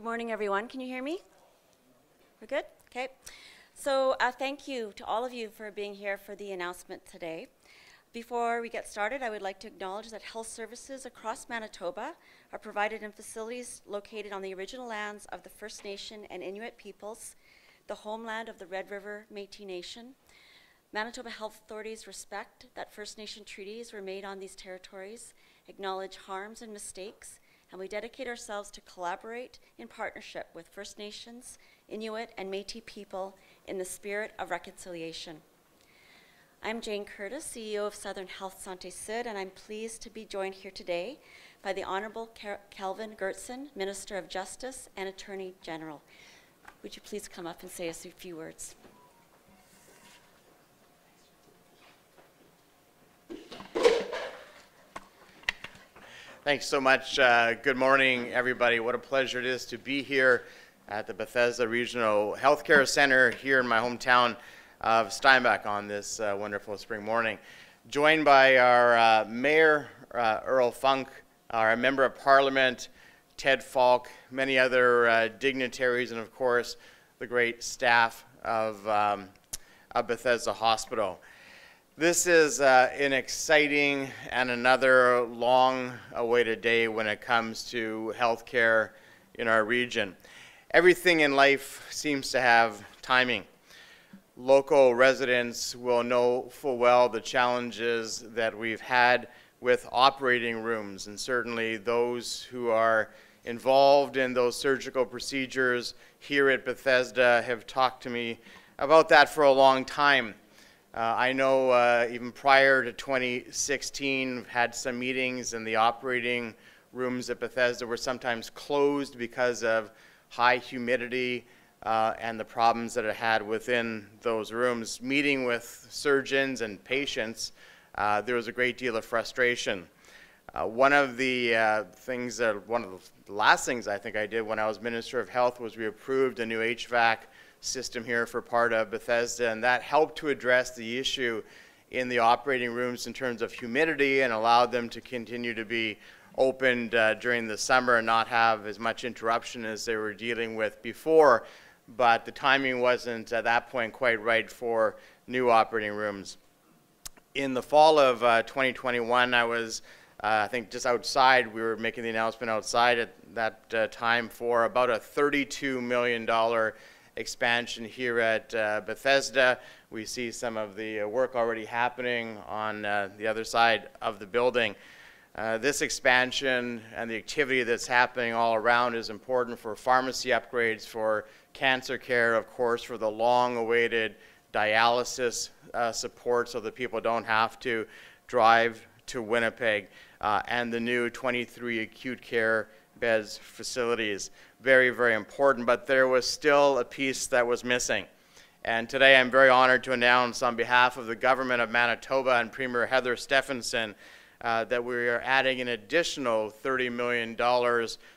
Good morning, everyone. Can you hear me? We're good? Okay. So uh, thank you to all of you for being here for the announcement today. Before we get started, I would like to acknowledge that health services across Manitoba are provided in facilities located on the original lands of the First Nation and Inuit peoples, the homeland of the Red River Métis Nation. Manitoba health authorities respect that First Nation treaties were made on these territories, acknowledge harms and mistakes, and we dedicate ourselves to collaborate in partnership with First Nations, Inuit, and Métis people in the spirit of reconciliation. I'm Jane Curtis, CEO of Southern Health Sante Sud, and I'm pleased to be joined here today by the Honorable Kelvin Goertzen, Minister of Justice and Attorney General. Would you please come up and say a few words? Thanks so much. Uh, good morning, everybody. What a pleasure it is to be here at the Bethesda Regional Healthcare Center here in my hometown of Steinbach on this uh, wonderful spring morning. Joined by our uh, Mayor, uh, Earl Funk, our Member of Parliament, Ted Falk, many other uh, dignitaries, and of course, the great staff of, um, of Bethesda Hospital. This is uh, an exciting and another long awaited day when it comes to healthcare in our region. Everything in life seems to have timing local residents will know full well the challenges that we've had with operating rooms, and certainly those who are involved in those surgical procedures here at Bethesda have talked to me about that for a long time. Uh, I know uh, even prior to 2016, we had some meetings and the operating rooms at Bethesda were sometimes closed because of high humidity uh, and the problems that it had within those rooms. Meeting with surgeons and patients, uh, there was a great deal of frustration. Uh, one of the uh, things that, one of the last things I think I did when I was Minister of Health was we approved a new HVAC system here for part of Bethesda, and that helped to address the issue in the operating rooms in terms of humidity and allowed them to continue to be opened uh, during the summer and not have as much interruption as they were dealing with before but the timing wasn't at that point quite right for new operating rooms. In the fall of uh, 2021, I was, uh, I think, just outside. We were making the announcement outside at that uh, time for about a $32 million expansion here at uh, Bethesda. We see some of the uh, work already happening on uh, the other side of the building. Uh, this expansion and the activity that's happening all around is important for pharmacy upgrades, for cancer care, of course, for the long-awaited dialysis support so that people don't have to drive to Winnipeg, uh, and the new 23 acute care beds facilities. Very, very important, but there was still a piece that was missing. And today I'm very honored to announce on behalf of the government of Manitoba and Premier Heather Stefanson uh, that we are adding an additional $30 million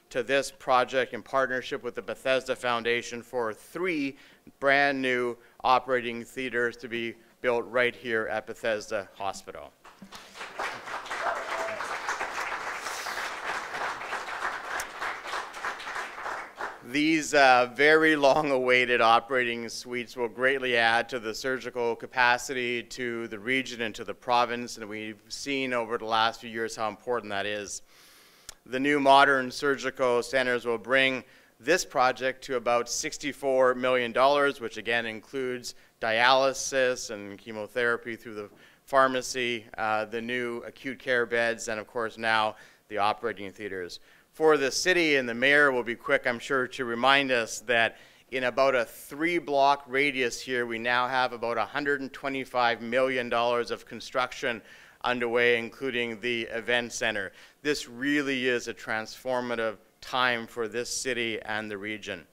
to this project in partnership with the Bethesda Foundation for three brand new operating theaters to be built right here at Bethesda Hospital. These uh, very long-awaited operating suites will greatly add to the surgical capacity to the region and to the province, and we've seen over the last few years how important that is. The new modern surgical centers will bring this project to about $64 million, which again includes dialysis and chemotherapy through the pharmacy, uh, the new acute care beds, and of course now the operating theaters for the city, and the mayor will be quick, I'm sure, to remind us that in about a three block radius here, we now have about $125 million of construction underway, including the event center. This really is a transformative time for this city and the region.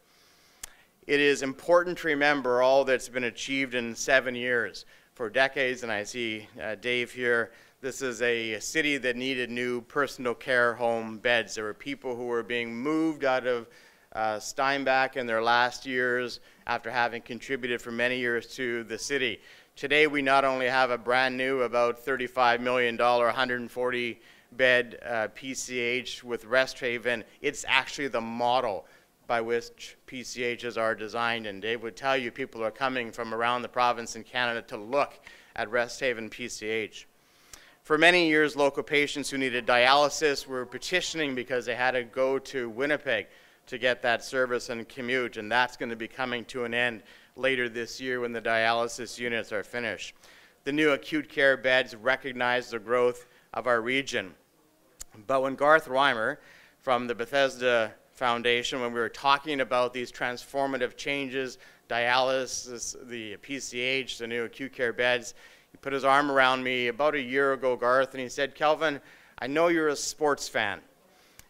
It is important to remember all that's been achieved in seven years. For decades, and I see uh, Dave here, this is a city that needed new personal care home beds. There were people who were being moved out of uh, Steinbach in their last years after having contributed for many years to the city. Today, we not only have a brand new, about $35 million, 140 bed uh, PCH with Rest Haven, it's actually the model by which PCHs are designed. And Dave would tell you people are coming from around the province in Canada to look at Rest Haven PCH. For many years, local patients who needed dialysis were petitioning because they had to go to Winnipeg to get that service and commute, and that's going to be coming to an end later this year when the dialysis units are finished. The new acute care beds recognize the growth of our region. But when Garth Reimer from the Bethesda Foundation, when we were talking about these transformative changes, dialysis, the PCH, the new acute care beds, he put his arm around me about a year ago, Garth, and he said, Kelvin, I know you're a sports fan.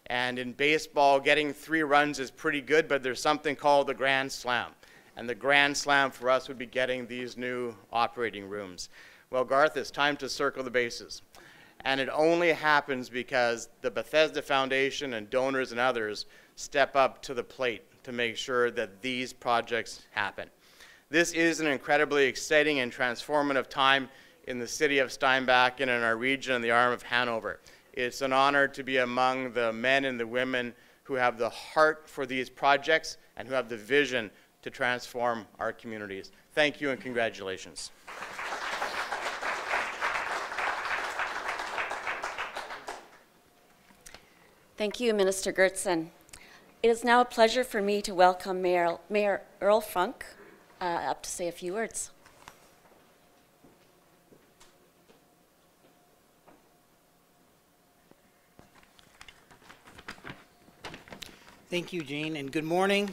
And in baseball, getting three runs is pretty good, but there's something called the Grand Slam. And the Grand Slam for us would be getting these new operating rooms. Well, Garth, it's time to circle the bases. And it only happens because the Bethesda Foundation and donors and others step up to the plate to make sure that these projects happen. This is an incredibly exciting and transformative time in the city of Steinbach and in our region in the RM of Hanover. It's an honor to be among the men and the women who have the heart for these projects and who have the vision to transform our communities. Thank you and congratulations. Thank you, Minister Goertzen. It is now a pleasure for me to welcome Mayor, Mayor Earl Funk uh, up to say a few words. Thank you, Jane, and good morning.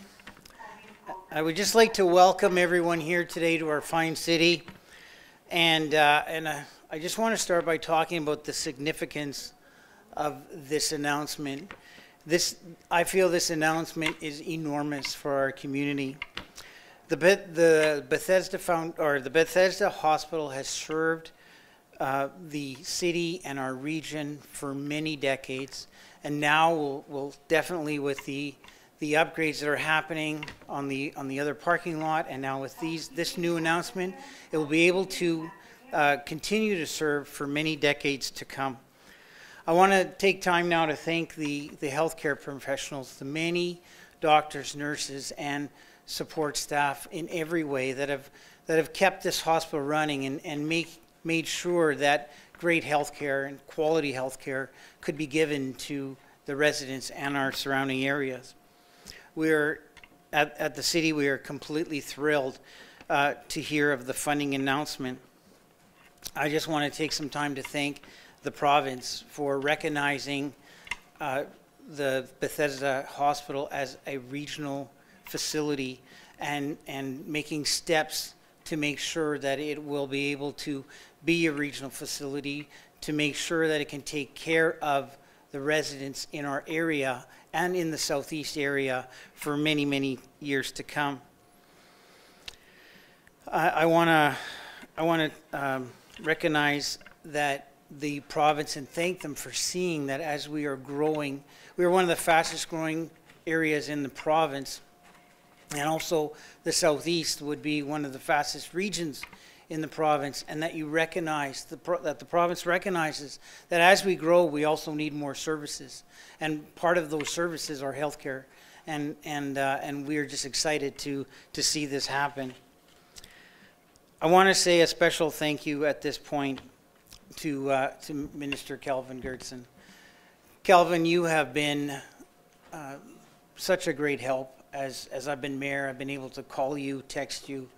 I would just like to welcome everyone here today to our fine city. And, uh, and uh, I just want to start by talking about the significance of this announcement. This, I feel this announcement is enormous for our community. The, the Bethesda found, or the Bethesda Hospital has served uh, the city and our region for many decades, and now we'll, we'll definitely with the the upgrades that are happening on the on the other parking lot, and now with these this new announcement, it will be able to uh, continue to serve for many decades to come. I want to take time now to thank the the healthcare professionals, the many doctors, nurses, and support staff in every way that have that have kept this hospital running and, and make, made sure that great health care and quality health care could be given to the residents and our surrounding areas. We're at, at the city, we are completely thrilled uh, to hear of the funding announcement. I just want to take some time to thank the province for recognizing uh, the Bethesda Hospital as a regional facility and, and making steps to make sure that it will be able to be a regional facility, to make sure that it can take care of the residents in our area and in the southeast area for many, many years to come. I want to I want to um, recognize that the province and thank them for seeing that as we are growing, we are one of the fastest growing areas in the province and also the southeast would be one of the fastest regions in the province, and that you recognize the that the province recognizes that as we grow, we also need more services, and part of those services are healthcare, and and uh, and we are just excited to to see this happen. I want to say a special thank you at this point to uh, to Minister Kelvin Goertzen. Kelvin, you have been uh, such a great help as, as I've been mayor, I've been able to call you, text you,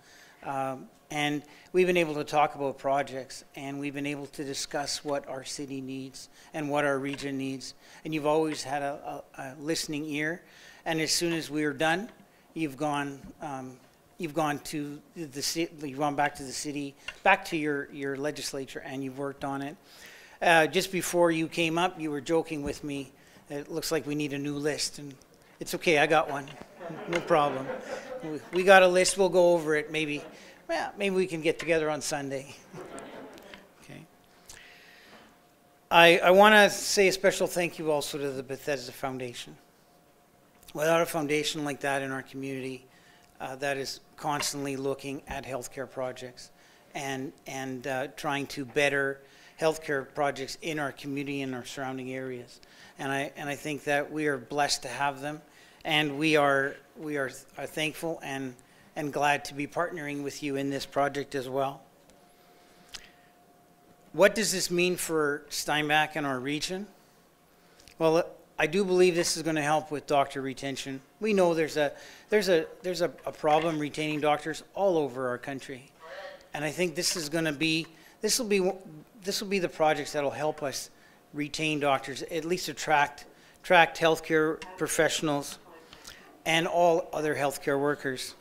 um, and we've been able to talk about projects, and we've been able to discuss what our city needs and what our region needs. And you've always had a, a, a listening ear, and as soon as we are done, you've gone. Um, you've gone to the city, you've gone back to the city, back to your, your legislature, and you've worked on it. Uh, just before you came up, you were joking with me. It looks like we need a new list, and it's okay. I got one no problem. We got a list, we'll go over it, maybe, well, maybe we can get together on Sunday. Okay. I, I want to say a special thank you also to the Bethesda Foundation. Without a foundation like that in our community, uh, that is constantly looking at healthcare projects and, and uh, trying to better healthcare projects in our community and our surrounding areas. And I, and I think that we are blessed to have them, and we are, we are are thankful and, and glad to be partnering with you in this project as well. What does this mean for Steinbach and our region? Well, I do believe this is going to help with doctor retention. We know there's a there's a there's a, a problem retaining doctors all over our country, and I think this is going to be this will be this will be the projects that'll help us retain doctors, at least attract attract healthcare professionals and all other healthcare workers.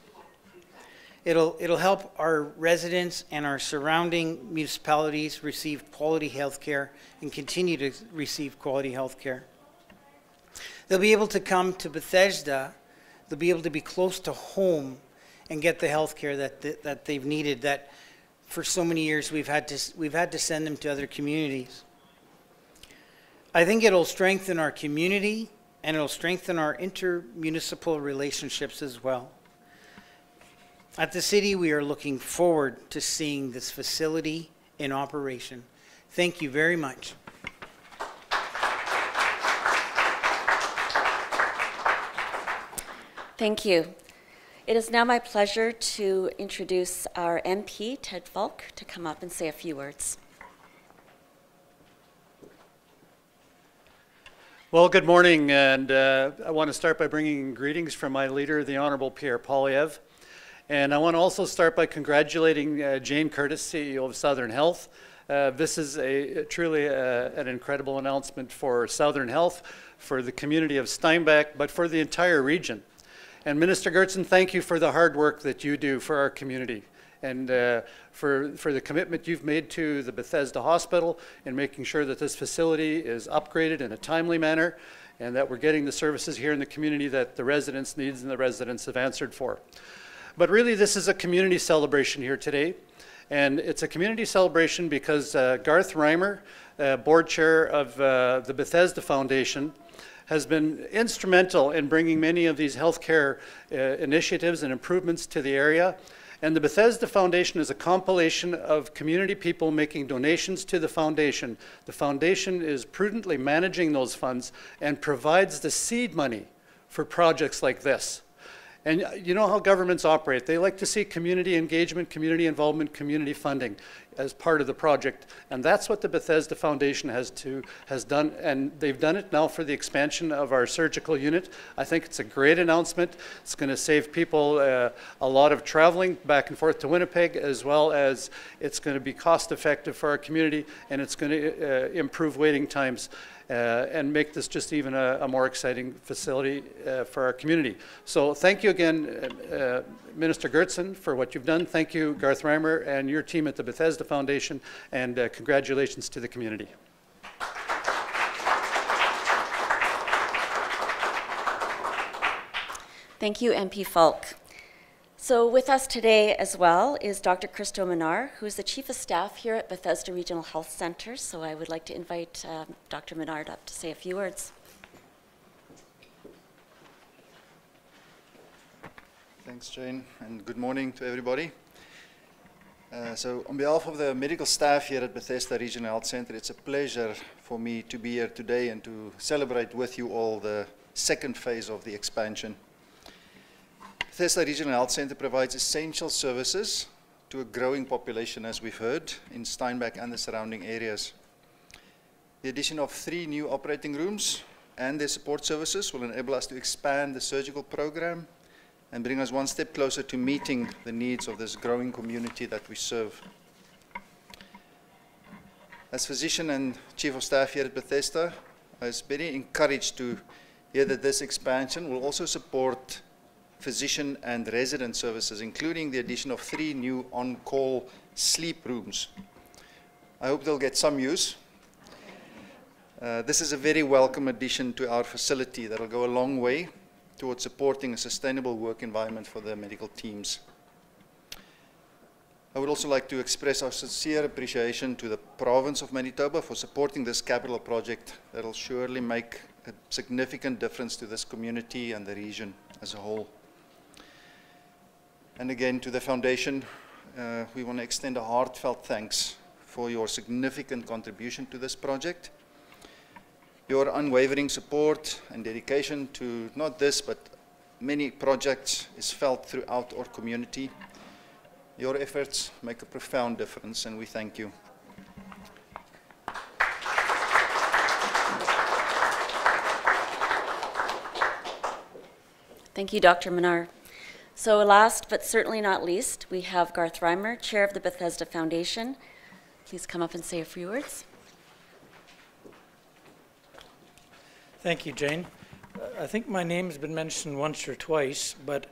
It'll, it'll help our residents and our surrounding municipalities receive quality health care and continue to receive quality health care. They'll be able to come to Bethesda, they'll be able to be close to home and get the health care that, th- that they've needed that for so many years we've had to, we've had to send them to other communities. I think it'll strengthen our community and it'll strengthen our intermunicipal relationships as well. At the city, we are looking forward to seeing this facility in operation. Thank you very much. Thank you. It is now my pleasure to introduce our MP, Ted Falk, to come up and say a few words. Well, good morning, and uh, I want to start by bringing greetings from my leader, the Honorable Pierre Poilievre. And I want to also start by congratulating uh, Jane Curtis, CEO of Southern Health. Uh, this is a truly uh, an incredible announcement for Southern Health, for the community of Steinbach, but for the entire region. And Minister Goertzen, thank you for the hard work that you do for our community and uh, for, for the commitment you've made to the Bethesda Hospital in making sure that this facility is upgraded in a timely manner and that we're getting the services here in the community that the residents needs and the residents have answered for. But really, this is a community celebration here today. And it's a community celebration because uh, Garth Reimer, uh, board chair of uh, the Bethesda Foundation, has been instrumental in bringing many of these healthcare uh, initiatives and improvements to the area. And the Bethesda Foundation is a compilation of community people making donations to the foundation. The foundation is prudently managing those funds and provides the seed money for projects like this. And uh, you know how governments operate. They like to see community engagement, community involvement, community funding as part of the project. And that's what the Bethesda Foundation has to has done and they've done it now for the expansion of our surgical unit. I think it's a great announcement. It's going to save people uh, a lot of traveling back and forth to Winnipeg as well as it's going to be cost effective for our community and it's going to uh, improve waiting times uh, and make this just even a, a more exciting facility uh, for our community. So thank you again, uh, uh, Minister Goertzen, for what you've done. Thank you, Garth Reimer, and your team at the Bethesda Foundation, and uh, congratulations to the community. Thank you, MP Falk. So with us today as well is Dr. Cristo Minnaar, who is the Chief of Staff here at Bethesda Regional Health Center. So I would like to invite um, Dr. Minnaar up to say a few words. Thanks, Jane, and good morning to everybody. Uh, so, on behalf of the medical staff here at Bethesda Regional Health Center, it's a pleasure for me to be here today and to celebrate with you all the second phase of the expansion. Bethesda Regional Health Center provides essential services to a growing population, as we've heard, in Steinbach and the surrounding areas. The addition of three new operating rooms and their support services will enable us to expand the surgical program and bring us one step closer to meeting the needs of this growing community that we serve. As physician and chief of staff here at Bethesda, I was very encouraged to hear that this expansion will also support physician and resident services, including the addition of three new on-call sleep rooms. I hope they'll get some use. Uh, this is a very welcome addition to our facility that will go a long way towards supporting a sustainable work environment for the medical teams. I would also like to express our sincere appreciation to the province of Manitoba for supporting this capital project that will surely make a significant difference to this community and the region as a whole. And again, to the foundation, uh, we want to extend a heartfelt thanks for your significant contribution to this project. Your unwavering support and dedication to not this but many projects is felt throughout our community. Your efforts make a profound difference and we thank you. Thank you, Dr. Minnaar. So last but certainly not least, we have Garth Reimer, Chair of the Bethesda Foundation. Please come up and say a few words. Thank you, Jane. I think my name has been mentioned once or twice, but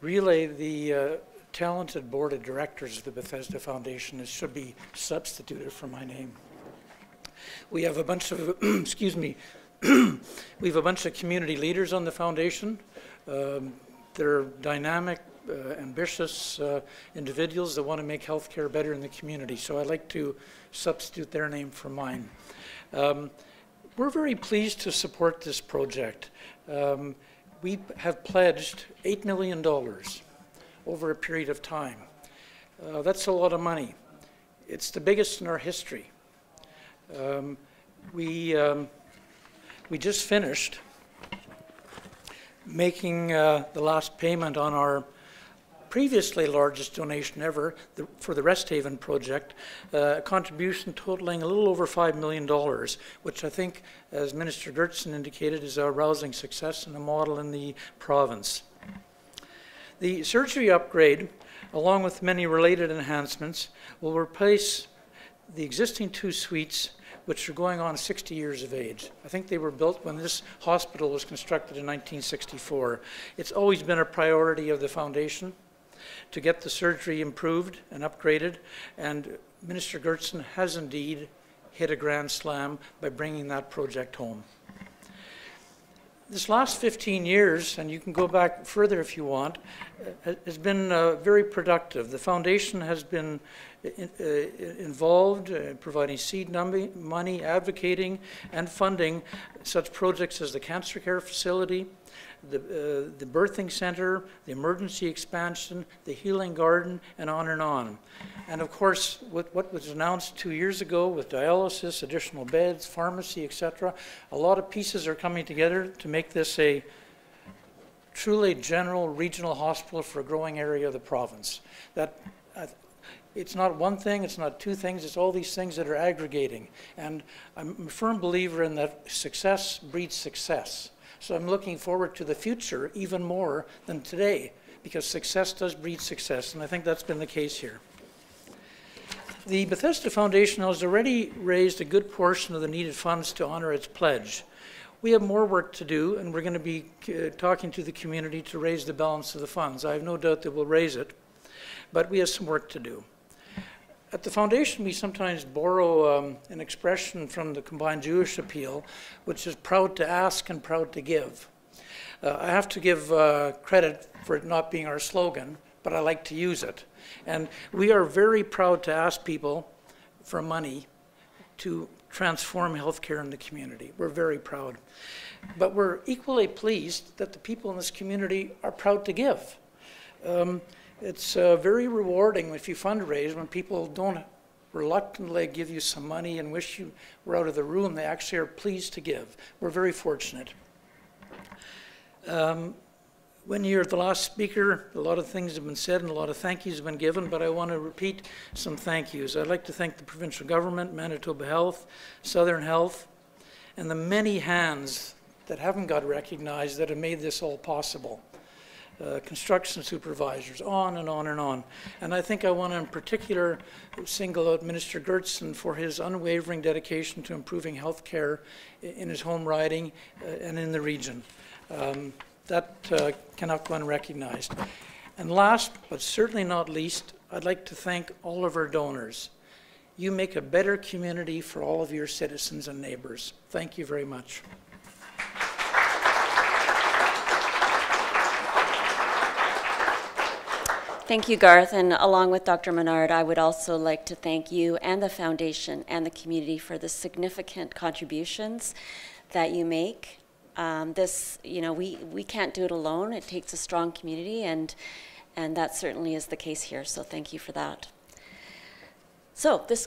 really the uh, talented board of directors of the Bethesda Foundation is, should be substituted for my name. We have a bunch of, excuse me, we have a bunch of community leaders on the foundation. Um, they're dynamic, uh, ambitious uh, individuals that want to make healthcare better in the community. So I'd like to substitute their name for mine. Um, we're very pleased to support this project. Um, we have pledged $8 million over a period of time. Uh, that's a lot of money. It's the biggest in our history. Um, we, um, we just finished making uh, the last payment on our previously largest donation ever the, for the Rest Haven project, uh, a contribution totaling a little over $5 million, which I think, as Minister Goertzen indicated, is a rousing success and a model in the province. The surgery upgrade, along with many related enhancements, will replace the existing two suites which are going on 60 years of age. I think they were built when this hospital was constructed in 1964. It's always been a priority of the foundation to get the surgery improved and upgraded, and Minister Goertzen has indeed hit a grand slam by bringing that project home. This last 15 years, and you can go back further if you want, uh, has been uh, very productive. The foundation has been in, uh, involved in providing seed money, advocating, and funding such projects as the cancer care facility, the, uh, the birthing center, the emergency expansion, the healing garden, and on and on. And of course, with what was announced two years ago with dialysis, additional beds, pharmacy, etc., a lot of pieces are coming together to make this a truly general regional hospital for a growing area of the province. That uh, it's not one thing, it's not two things, it's all these things that are aggregating. And I'm a firm believer in that success breeds success. So I'm looking forward to the future even more than today because success does breed success, and I think that's been the case here. The Bethesda Foundation has already raised a good portion of the needed funds to honor its pledge. We have more work to do, and we're going to be uh, talking to the community to raise the balance of the funds. I have no doubt that we'll raise it, but we have some work to do. At the foundation, we sometimes borrow um, an expression from the combined Jewish appeal, which is proud to ask and proud to give. Uh, I have to give uh, credit for it not being our slogan, but I like to use it. And we are very proud to ask people for money to transform healthcare in the community. We're very proud. But we're equally pleased that the people in this community are proud to give. Um, it's uh, very rewarding if you fundraise when people don't reluctantly give you some money and wish you were out of the room. They actually are pleased to give. We're very fortunate. Um, when you're the last speaker, a lot of things have been said and a lot of thank yous have been given, but I want to repeat some thank yous. I'd like to thank the provincial government, Manitoba Health, Southern Health, and the many hands that haven't got recognized that have made this all possible uh, construction supervisors, on and on and on. And I think I want to in particular single out Minister Goertzen for his unwavering dedication to improving health care in his home riding uh, and in the region. Um, that uh, cannot go unrecognized. And last, but certainly not least, I'd like to thank all of our donors. You make a better community for all of your citizens and neighbors. Thank you very much. Thank you, Garth. And along with Dr. Minnaar, I would also like to thank you and the foundation and the community for the significant contributions that you make. Um, this, you know, we, we can't do it alone. It takes a strong community, and And that certainly is the case here, so thank you for that. So this